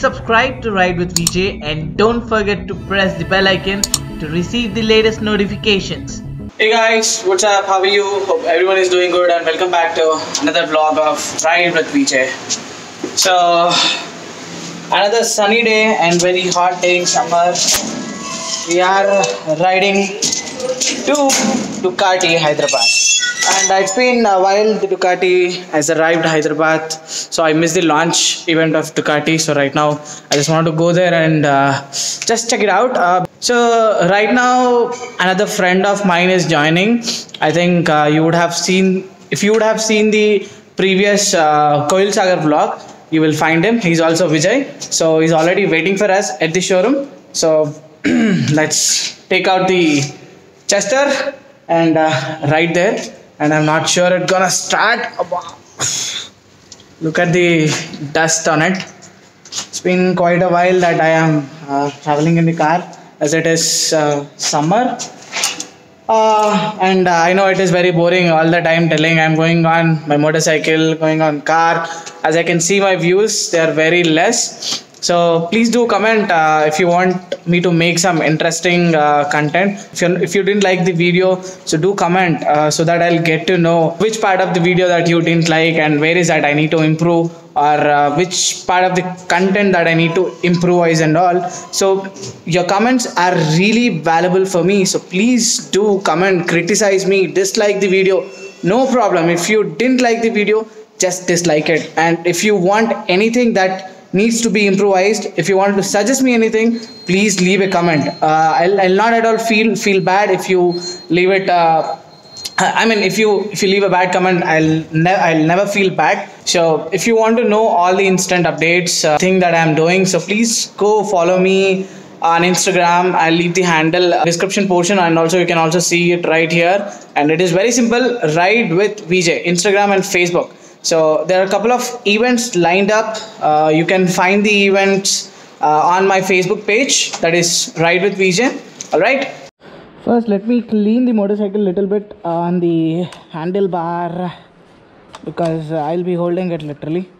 subscribe to Ride with VJ and don't forget to press the bell icon to receive the latest notifications. Hey guys, what's up? How are you? Hope everyone is doing good and welcome back to another vlog of Ride with VJ. So, another sunny day and very hot day in summer. We are riding to Ducati, Hyderabad. And it's been a while the Ducati has arrived Hyderabad. So I missed the launch event of Ducati. So right now I just want to go there and uh, just check it out. Uh, so right now another friend of mine is joining. I think uh, you would have seen if you would have seen the previous uh, Koil Sagar vlog, you will find him. He's also Vijay. So he's already waiting for us at the showroom. So let's take out the Chester and uh, right there. And I'm not sure it's gonna start. Look at the dust on it. It's been quite a while that I am uh, traveling in the car as it is uh, summer. Uh, and uh, I know it is very boring all the time telling I'm going on my motorcycle, going on car. As I can see, my views they are very less. So please do comment uh, if you want me to make some interesting uh, content. If you if you didn't like the video, so do comment uh, so that I'll get to know which part of the video that you didn't like and where is that I need to improve or uh, which part of the content that I need to improvise and all. So your comments are really valuable for me. So please do comment, criticize me, dislike the video. No problem. If you didn't like the video, just dislike it. And if you want anything that needs to be improvised if you want to suggest me anything please leave a comment uh, I'll, I'll not at all feel feel bad if you leave it uh, I mean, if you if you leave a bad comment, I'll never I'll never feel bad. So if you want to know all the instant updates, uh, thing that I'm doing, so please go follow me on Instagram. I'll leave the handle uh, description portion, and also you can also see it right here. And it is very simple. Ride with VJ, Instagram and Facebook. So there are a couple of events lined up. Uh, you can find the events uh, on my Facebook page. That is Ride with VJ. All right. First, let me clean the motorcycle a little bit on the handlebar because I'll be holding it literally.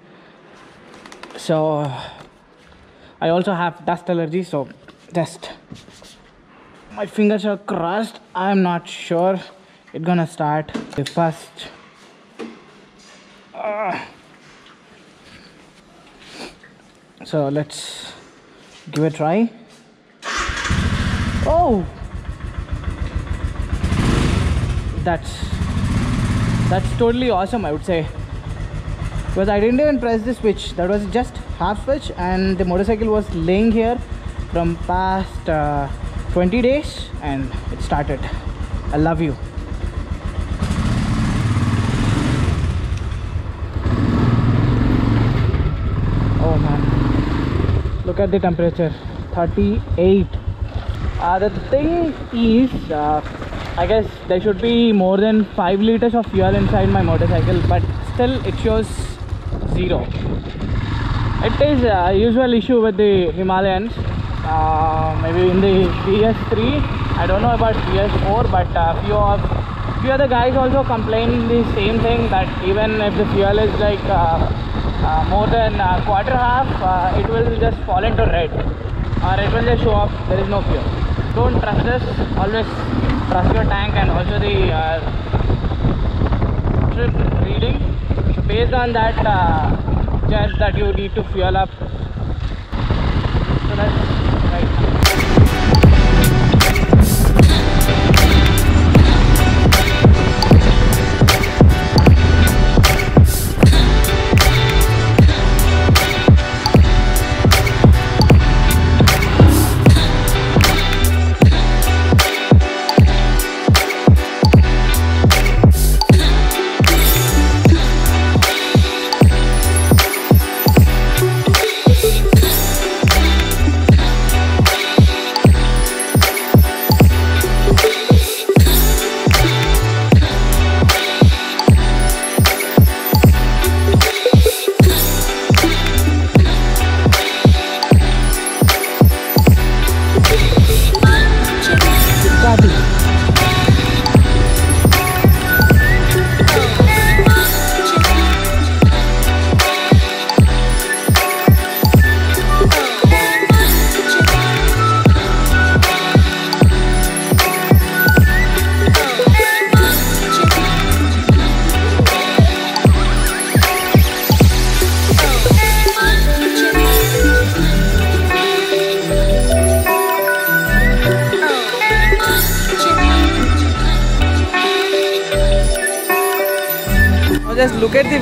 So, I also have dust allergy, so just my fingers are crossed. I'm not sure it's gonna start. The first. Ah. so let's give it a try. Oh! that's that's totally awesome i would say because i didn't even press the switch that was just half switch and the motorcycle was laying here from past uh, 20 days and it started i love you oh man look at the temperature. 38 uh, the thing is uh, I guess there should be more than 5 liters of fuel inside my motorcycle but still it shows zero. It is a usual issue with the Himalayans. Uh, maybe in the BS3 I don't know about BS4 but uh, few of few other guys also complain the same thing that even if the fuel is like uh more than a quarter half uh, it will just fall into red. Or it will just show up there is no fuel don't trust this always trust your tank and also the uh, trip reading. So based on that uh, judge that you need to fuel up. So that's right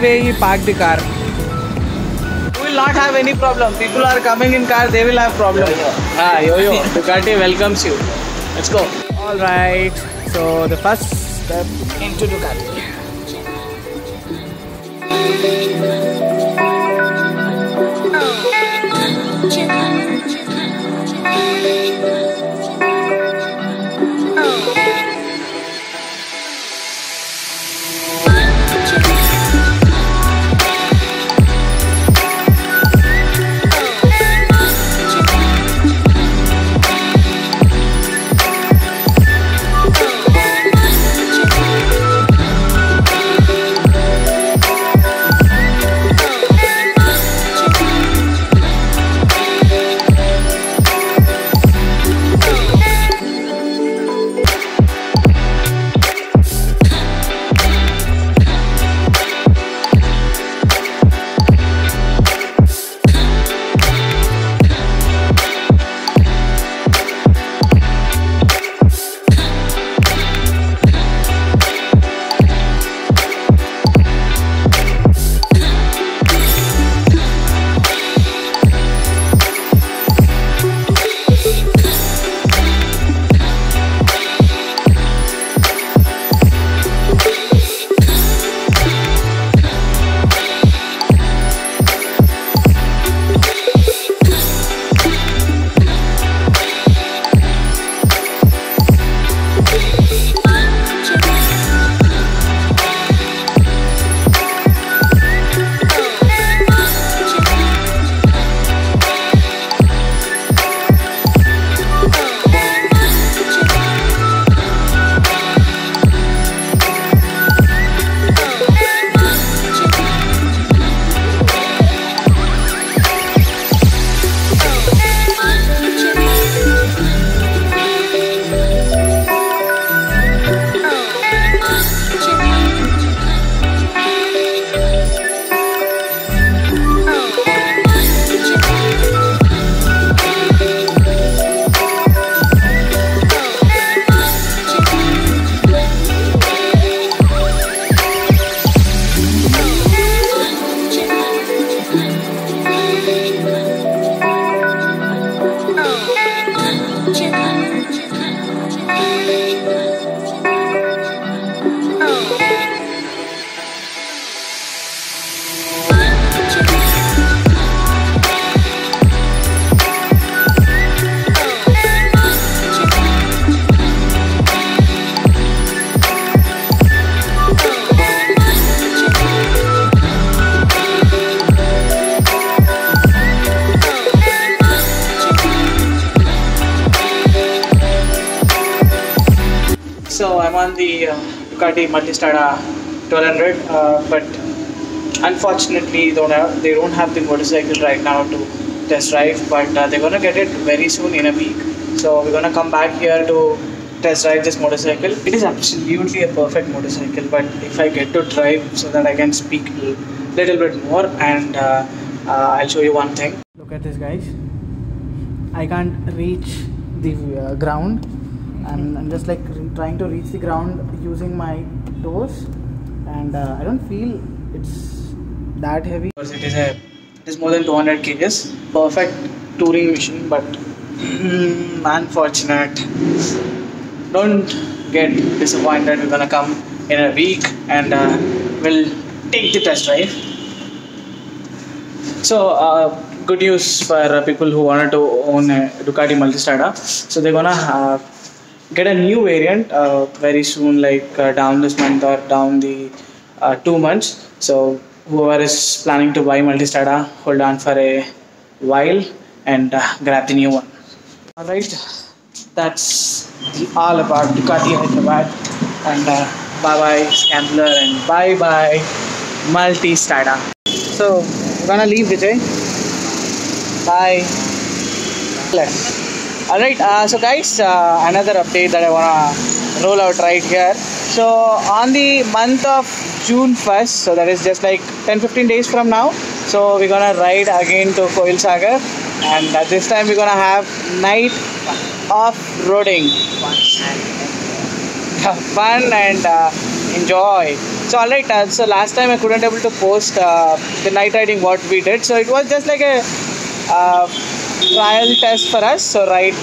way he parked the car. You will not have any problem. People are coming in car, they will have problem. Ah, yo yo, Ducati welcomes you. Let's go. All right. So the first step into Ducati. So Ducati Multistrada 1200, uh, but unfortunately don't have, they don't have the motorcycle right now to test drive. But uh, they're gonna get it very soon in a week. So we're gonna come back here to test drive this motorcycle. It is absolutely a perfect motorcycle, but if I get to drive so that I can speak a little bit more, and uh, uh, I'll show you one thing. Look at this, guys. I can't reach the uh, ground. I'm, I'm just like trying to reach the ground using my toes, and uh, I don't feel it's that heavy. It is a it is more than 200 kgs. Perfect touring machine, but mm, unfortunate. Don't get disappointed. We're gonna come in a week and uh, we'll take the test drive. So, uh, good news for people who wanted to own a Ducati Multistrada. So, they're gonna uh, get a new variant uh, very soon, like uh, down this month or down the uh, two months. So, whoever is planning to buy Multistrada, hold on for a while and uh, grab the new one. Alright, that's the all about Ducati Hyderabad. And uh, bye bye, Scrambler, and bye bye, Multistrada. So, we're gonna leave Vijay. Bye. All right. Uh, so, guys, uh, another update that I wanna roll out right here. So, on the month of June 1st, so that is just like 10-15 days from now. So, we're gonna ride again to Koil Sagar, and this time we're gonna have night off roading. Fun and uh, enjoy. So alright, uh, so last time I couldn't able to post uh, the night riding what we did. So it was just like a uh, trial test for us. So right,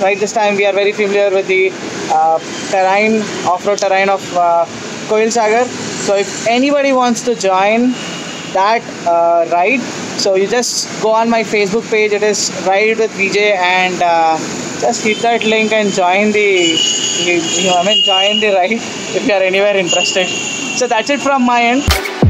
right this time we are very familiar with the uh, terrain, off-road terrain of uh, Koil Sagar. So if anybody wants to join that uh, ride, so you just go on my Facebook page. It is Ride with VJ and uh, just hit that link and join the, you, know, I mean join the ride if you are anywhere interested. So that's it from my end.